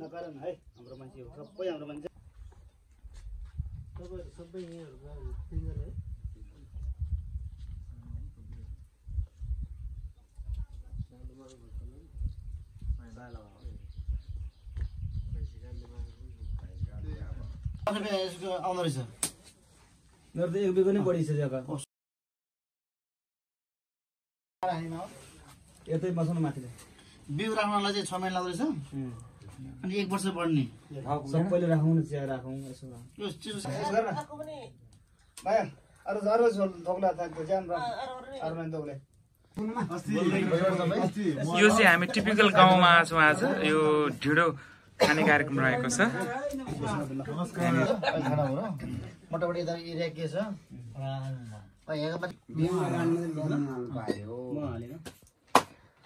नकारण है हाम्रो मान्छे हो सबै हाम्रो मान्छे। तपाईँहरू सबै यहीँहरूको है। आउँदो रहेछ। मेरो त एक बिघो नै बढी छ जग्गा। यतै बसाउनु माथिले। बिउ राख्नलाई चाहिँ छ महिना लाग्दो रहेछ। अनि एक वर्ष बढ्ने। सबैले राखौँ न चिया राखौँ यसो यो चिसो गर न। भाइ अरू अरू थोक्ला थाक्छ ज्यान अरू मान्छे थोक्ले यो चाहिँ हामी टिपिकल गाउँमा छौँ आज यो ढिँडो खाने कार्यक्रम रहेको छ। मोटामोटी यता एरिया के छ?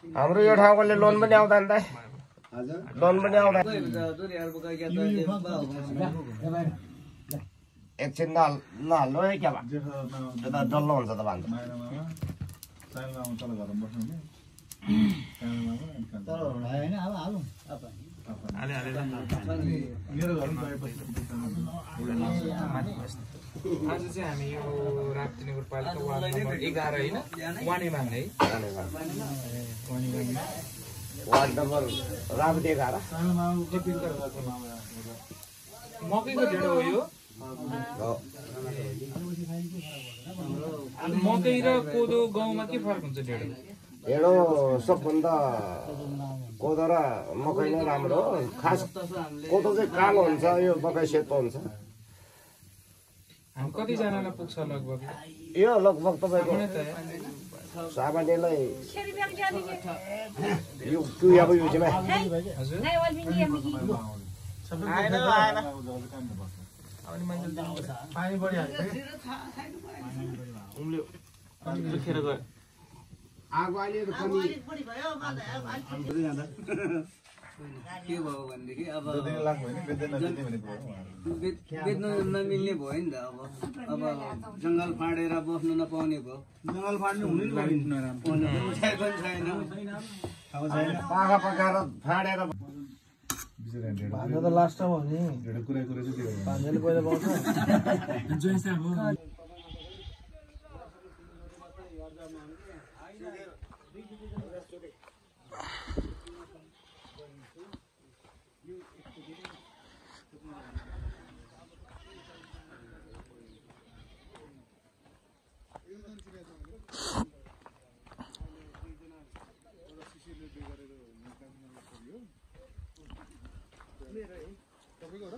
हाम्रो यो ठाउँकोले लोन पनि त लोन पनि आउँदैन एकछिन नहाल नहाल्नु है क्या भयो यता डल्लो हुन्छ त भन्छ आज चाहिँ हामी यो राप्ती नगरपालिका वार्ड नम्बर एघार होइन? वानेमाङ है। वार्ड नम्बर एघार मकैको ढिँडो हो यो? मकै र कोदो गाउँमा के फरक हुन्छ ढिँडो? ढेँडो सबभन्दा कोदो र मकै नै राम्रो हो। खास कोदो चाहिँ कालो हुन्छ यो मकै सेतो हुन्छ। कतिजनालाई पुग्छ लगभग? यो लगभग तपाईँको सामान्यलाई यो हजुर पानी बढिहाल्छ कि के भयो भनेदेखि अब बेच- बेच्नु नमिल्ने भयो नि त अब। अब जङ्गल फाँडेर बस्नु नपाउने भयो। जङ्गल फाड्नु हुनु छैन। भान्जा त लास्टमा हो नि। भान्जाले पहिला पाउँछ तपाईँको हो र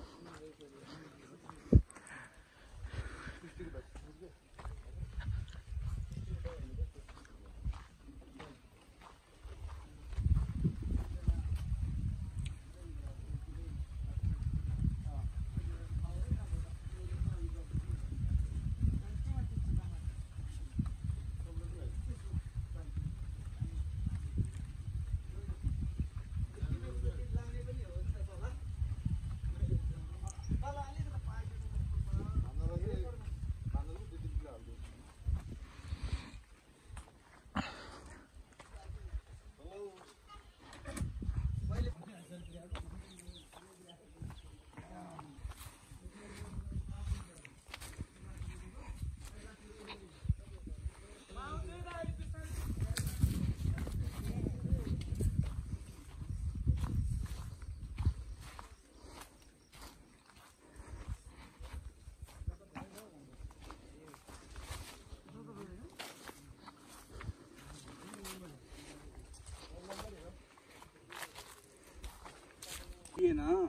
थिएन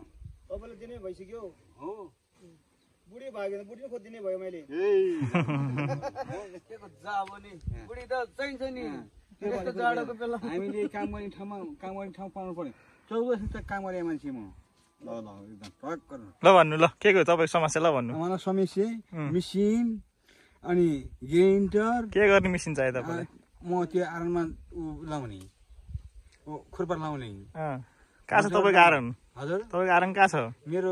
तपाईँलाई दिने भइसक्यो। हो। बुढी भयो भने बुढी खोजिदिने भयो मैले। बुढी त चाहिन्छ नि। यस्तो जाडोको बेला। हामीले काम गर्ने ठाउँमा काम गर्ने ठाउँ पाउनु पर्यो। वर्ष त काम गरे मान्छे म। ल ल एकदम टक गर्नु। ल भन्नु ल। के को तपाईँको समस्या ल भन्नु। मलाई समस्या मिसिन अनि ग्रेन्टर के गर्ने मेसिन चाहियो तपाईँलाई? म त्यो आरनमा ऊ लाउने। ओ खुर्पा लाउने। कहाँ छ? तपाईँको आरन हजुर। तपाईँको आरन कहाँ छ? मेरो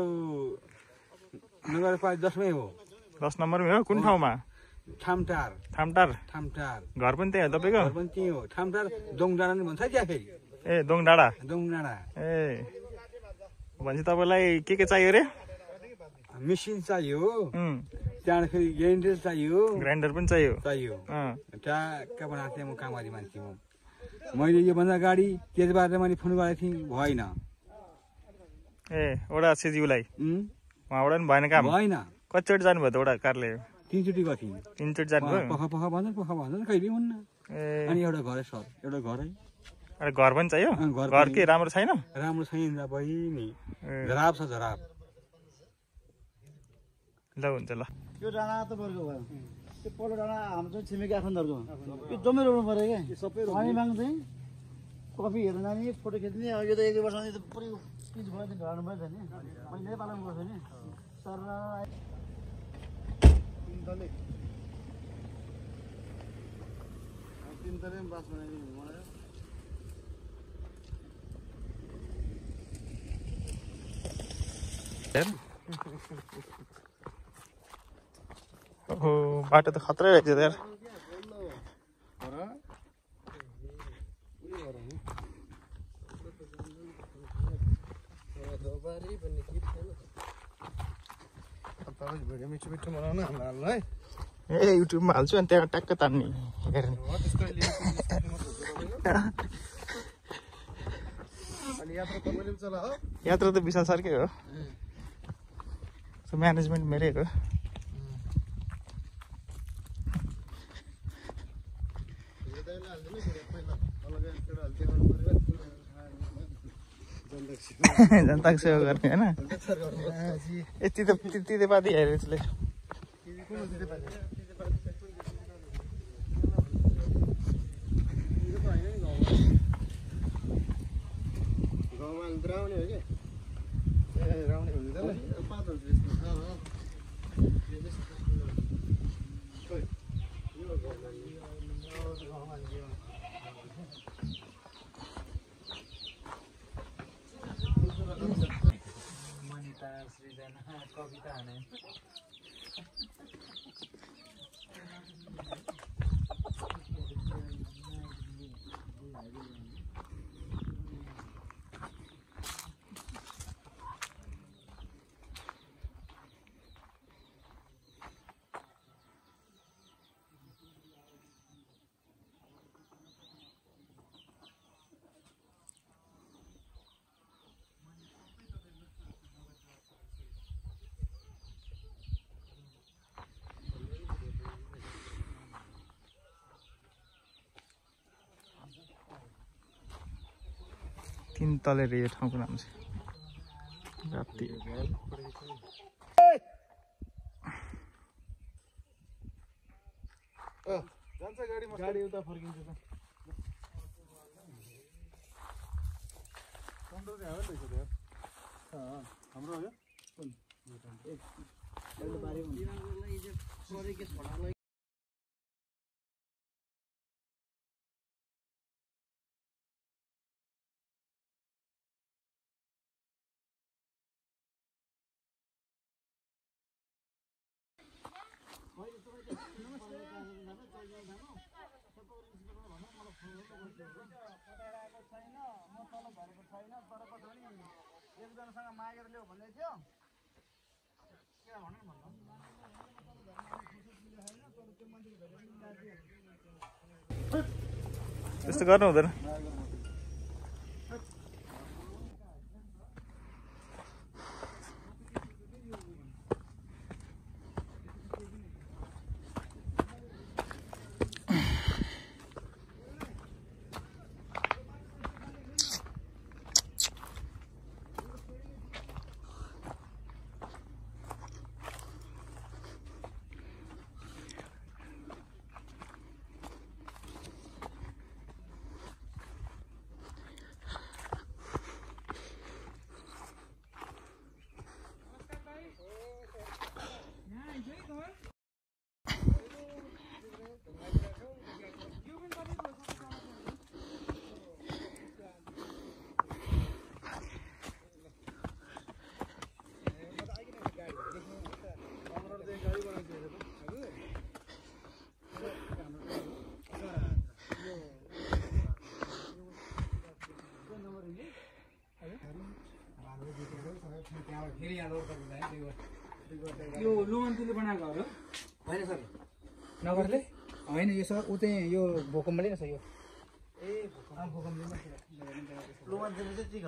नगरपालिका दसमै हो। दस नम्बरमै हो कुन ठाउँमा? ठामटार थामटार। ठामटार घर पनि त्यही हो तपाईँको? घर पनि त्यही हो। ठामटार दोङ डाँडा नि भन्छ क्या फेरि। ए दोङ डाँडा दोङ डाँडा ए भनेपछि तपाईँलाई के के चाहियो अरे? मेसिन चाहियो। त्यहाँबाट फेरि ग्राइन्डर चाहियो। ग्राइन्डर पनि चाहियो? चाहियो। ट्याक्क बनाएको थिएँ म कामवारी मान्छे म। मैले योभन्दा गाडी त्यसबाट मैले फोन गरेको थिएँ भएन। ए ओडा सिज्यूलाई। उम्, उहाँबाट पनि भएन काम। भएन। कतिचोटि जानुभयो त ओडा कार्यालय तिनचोटि गएको थिएँ तिनचोटि जानुभयो? पख पख भन्छन् पख भन्छन् कहिले हुन्न। ए। अनि एउटा घरै सर एउटा घरै अरे घर पनि चाहियो? घर। के राम्रो छैन? राम्रो छैन बहिनी। झराब छ झराब ल हुन्छ ल। यो डाँडा त बर्को भयो। त्यो पल्लो डाँडा हाम्रो छिमेकी आफन्तहरूको यो जम्मै रोप्नु पऱ्यो क्या। सबै पानी माग चाहिँ कफी हेर्न जाने फोटो खिच्ने यो त एक दुई त पुरै पिच भयो त्यो ढाड्नु भयो नि। मैले पालन गर्छु नि। सर बाटो त खत्रै रहेछ त यार मिठो बनाउनु हाम्रो हाल्नु है ए युट्युबमा हाल्छु अनि त्यहाँ ट्याक्क तान्ने। हेर्ने। यात्रा त विशाल सरकै हो। म्यानेजमेन्ट मेरै हो। जनताको सेवा गर्ने होइन? यति त तितेपाती हेऱ्यो यसले। गाउँमा राउने हो कि? ए राउने हुन्छ तिन तले रे यो ठाउँको नाम राप्ती जान्छ गाडी उता त पन्ध्र चाहिँ हाल्यो रहेछ त यार। हाम्रो हो यो एकजनासँग मागेर ल्याऊ भन्दै थियो। त्यस्तो गर्नु हुँदैन। यो लुमन्तीले बनाएको हो होइन सर। नगरले? होइन यो सर ऊ चाहिँ यो भूकम्पले रहेछ यो। लोमान्चेले चाहिँ ती